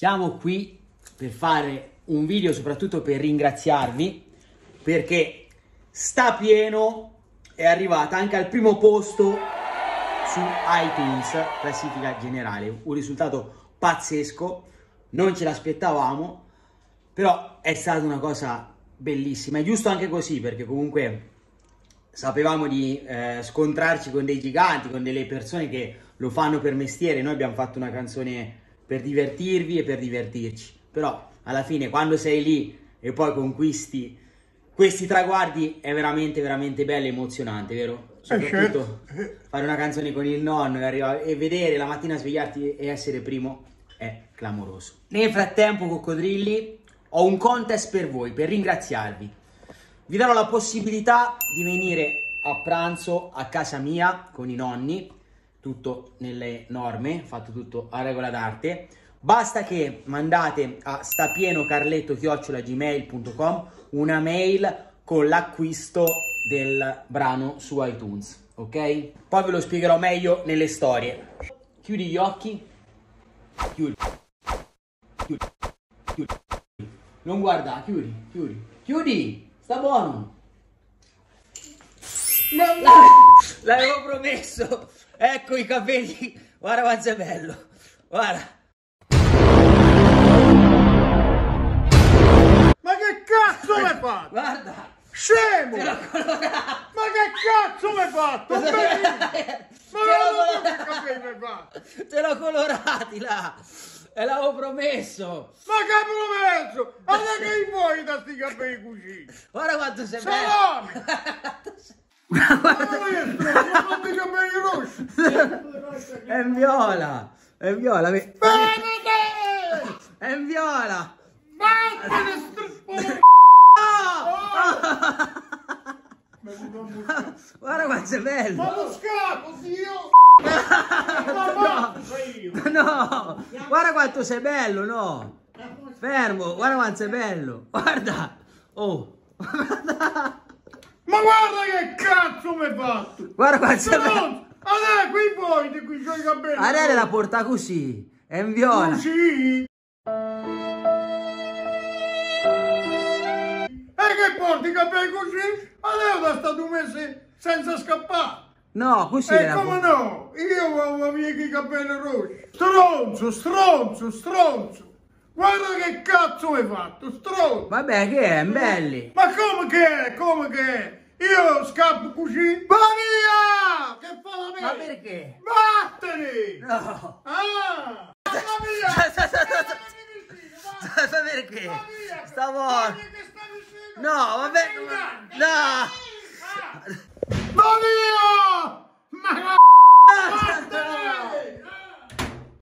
Siamo qui per fare un video soprattutto per ringraziarvi perché sta pieno è arrivata anche al primo posto su iTunes classifica generale. Un risultato pazzesco non ce l'aspettavamo però è stata una cosa bellissima. È giusto anche così perché comunque sapevamo di eh, scontrarci con dei giganti con delle persone che lo fanno per mestiere. Noi abbiamo fatto una canzone per divertirvi e per divertirci. Però alla fine quando sei lì e poi conquisti questi traguardi è veramente veramente bello e emozionante, vero? Soprattutto fare una canzone con il nonno e vedere la mattina svegliarti e essere primo è clamoroso. Nel frattempo, coccodrilli, ho un contest per voi, per ringraziarvi. Vi darò la possibilità di venire a pranzo a casa mia con i nonni tutto nelle norme, fatto tutto a regola d'arte. Basta che mandate a stapienocarletto-gmail.com una mail con l'acquisto del brano su iTunes, ok? Poi ve lo spiegherò meglio nelle storie. Chiudi gli occhi. Chiudi. Chiudi. Chiudi. Non guarda, chiudi, chiudi. Chiudi! Sta buono! L'avevo promesso! Ecco i capelli. Guarda quanto è bello. Guarda. Ma che cazzo mi hai fatto? Guarda. Scemo! Ma che cazzo mi hai fatto? Ma non che capelli mi hai fatto? Te l'ho colorati là. E l'avevo promesso. Ma che promesso? Ma che vuoi da sti capelli così? Guarda quanto sei bello. È viola! È viola! È in viola! Guarda quanto sei bello! Ma lo scappo, zio! No! No! Guarda quanto sei bello, no! Fermo! Guarda quanto sei bello! Guarda! Oh! Ma guarda che cazzo mi hai fatto! Guarda quanto sei bello! Adè, qui puoi, di qui c'ho i capelli! Adele la porta così! È in viola! Così? E che porti i capelli così? Adesso da sta due mesi senza scappare! No, così E come no? Io avevo via i capelli rossi! Stronzo, stronzo, stronzo! Guarda che cazzo mi hai fatto, stronzo! Vabbè, che è? Belli! Ma come che è? Come che è? Io scappo così. Ma via! Che fa la mia? Ma perché? Vattene! No! Ah! Ma via! Eh, Ma perché? Ah. Ma via! Stavo... No, vabbè... No! Ma via!